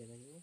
tienen